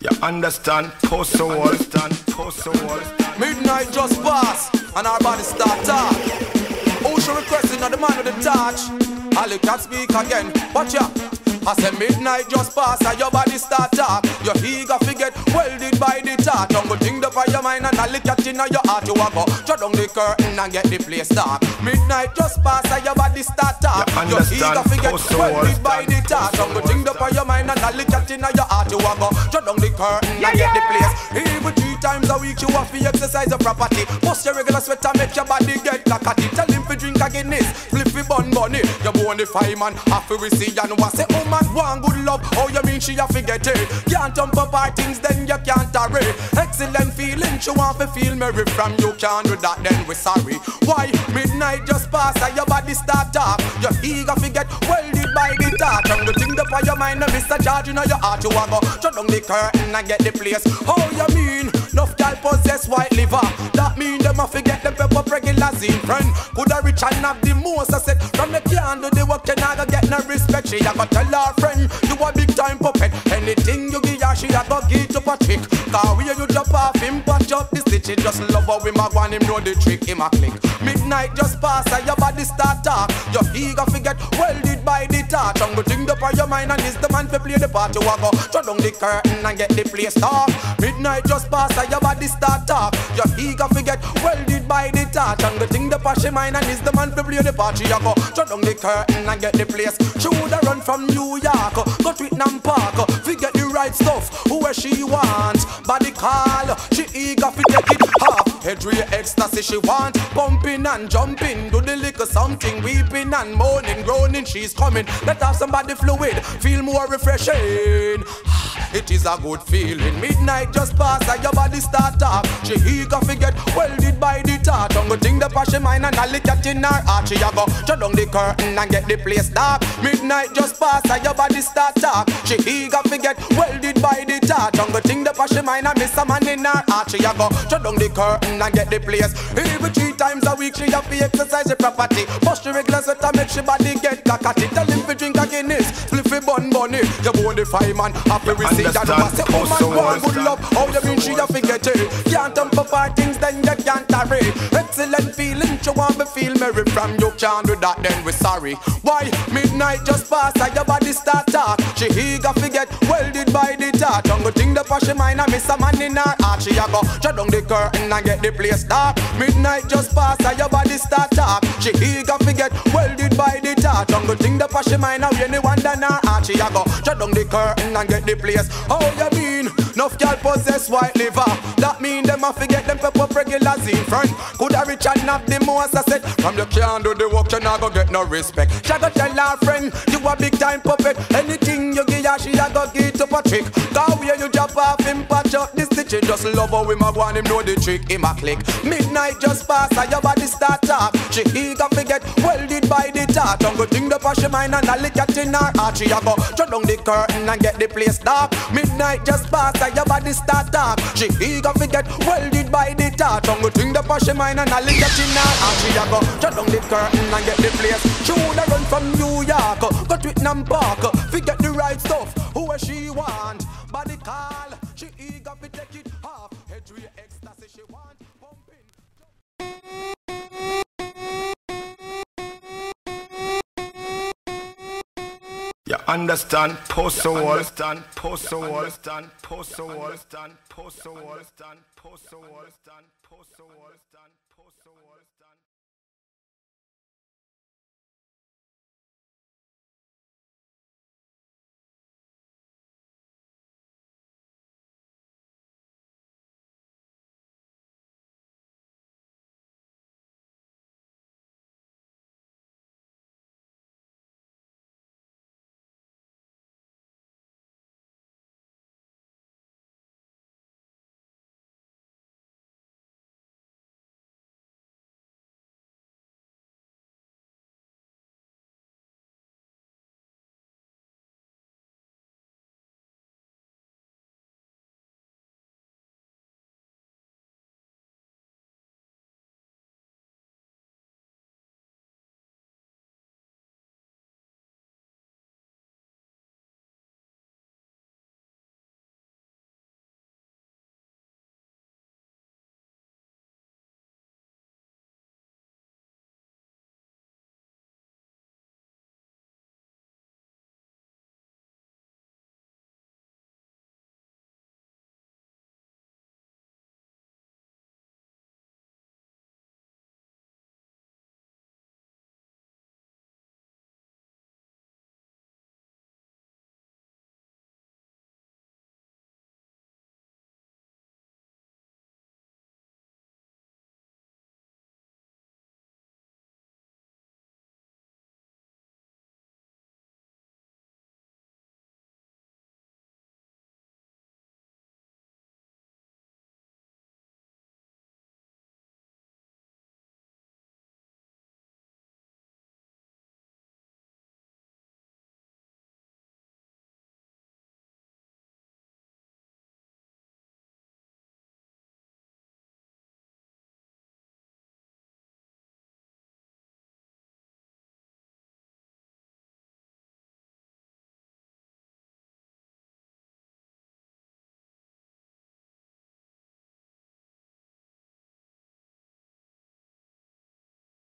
You understand? Post the wall, stand, post the wall. Midnight just passed and our body start talk. Ocean requesting on the man with the touch. Alley Cat speak again. Watch ya. I said midnight just pass and your body start talk. Your ego forget welded by the touch. Don't go think on your mind and I look at in your heart. You a go shut down the curtain and get the place dark. Midnight just pass and your body start understand? ego forget Post the wall, welded by the stand, touch. post Don't go think up on your mind and I look at in your heart. You a go shut down the curtain and get the place. Even three times a week you have to exercise your property. Bust your regular sweater, make your body get like. Tell him to drink a Guinness, flip it bun bunny. You born the fireman, have to receive and what say, oh man, one good love. Oh, you mean she have to get it? Can't jump up our things, then you can't hurry. Excellent feeling, she want to feel merry from you. Can't do that, then we sorry. Why midnight just pass and your body start talk? Your ego forget welded by the touch. And the thing that on your mind, uh, and Mr. Charge, you know your heart, you want go shut down the curtain and get the place. Oh, you mean? Enough gal possess white liver. That mean them a forget them pepper regular in friend. Coulda rich and have the most. I said from the can do the work, you not gonna get no respect. She a go tell her friend, you a big time puppet. Anything you give her, she a go give up a trick. Cause where you drop off him, patch up the stitch. He just love how him a want him know the trick. Him a click. Midnight just pass and your body start talk. Your ego forget welded by the touch. I'm go think up on your mind and is the man to play the part. You a go shut down the curtain and get the place dark. Midnight just pass and your body start talk. Your ego forget welded by the touch. And the thing the pass your mind and is the man to play the part. You a go shut down the curtain and get the place. Should I run from New York, go to Vietnam Park, forget the right stuff. Who where she wants, body call. She eager fi real ecstasy she want, pumping and jumping. Do the little something, weeping and moaning, groaning. She's coming. Let have somebody fluid, feel more refreshing. It is a good feeling. Midnight just pass and your body start talk. She eager fi get welded by the touch. Don't go think the passion mind and I look at in her heart. She a go shut down the curtain and get the place dark. Midnight just pass and your body start talk. She eager fi get welded by the touch. Don't go think the passion mind and miss a man in her heart. She a go shut down the curtain and get the place. Every three times a week she have to exercise her property. Bust the regular sweater make she body get cockatty. Tell him bunny. You the fireman, have to receive that. Say, oh man, one good love. How you mean she a forget it? Can't jump up things, then you can't hurry. Excellent feeling, you want me feel merry from you can't do that, then we sorry. Why midnight just pass and your body start talk? She eager forget welded by the touch. Don't go think the passion mind and miss a man in her heart. She a go shut down the curtain and get the place dark. Midnight just pass and your body start talk. She eager forget welded by the touch. Don't go think the passion mind and anyone done her heart. She a go shut down the curtain and get the place. Oh, How you mean? Enough gal possess white liver. That mean them a forget them pepper regulars in front. Coulda rich and have the most I said. From the can do the work, you not go get no respect. She go tell her friend, you a big time puppet. Anything you give her, she a go get up a trick. Cause where you drop off him, patch up the stitch. You just love how him a go and him know the trick. Him a click. Midnight just pass and your body start talk. She eager forget the touch. Don't go think the passion mind and I lick at in her heart. She a go shut down the curtain and get the place dark. Midnight just pass and your body start talk. She eager forget welded by the touch. Don't go think the passion mind and I lick at in her heart. She a go shut down the curtain and get the place. Should I run from New York, go to Vietnam Park, forget the right stuff. Who she want, body call. She eager to take it off. Head real ecstasy she want, You understand? Post the wall, stand, post the wall, stand, post the wall, stand, post the wall, stand, post the wall, stand, post the wall, stand, wall.